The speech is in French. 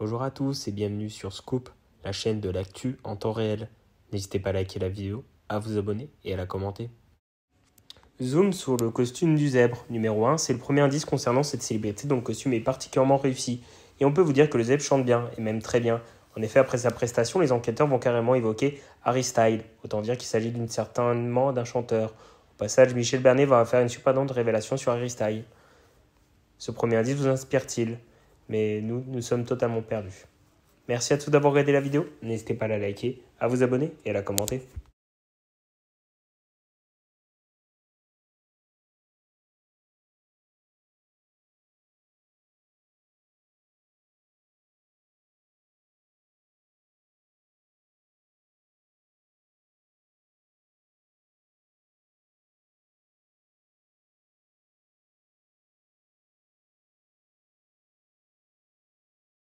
Bonjour à tous et bienvenue sur Scoop, la chaîne de l'actu en temps réel. N'hésitez pas à liker la vidéo, à vous abonner et à la commenter. Zoom sur le costume du zèbre. Numéro 1, c'est le premier indice concernant cette célébrité dont le costume est particulièrement réussi. Et on peut vous dire que le zèbre chante bien, et même très bien. En effet, après sa prestation, les enquêteurs vont carrément évoquer Harry Style. Autant dire qu'il s'agit d'une certainement d'un chanteur. Au passage, Michel Bernet va faire une surprenante révélation sur Harry Style. Ce premier indice vous inspire-t-il? Mais nous, nous sommes totalement perdus. Merci à tous d'avoir regardé la vidéo. N'hésitez pas à la liker, à vous abonner et à la commenter.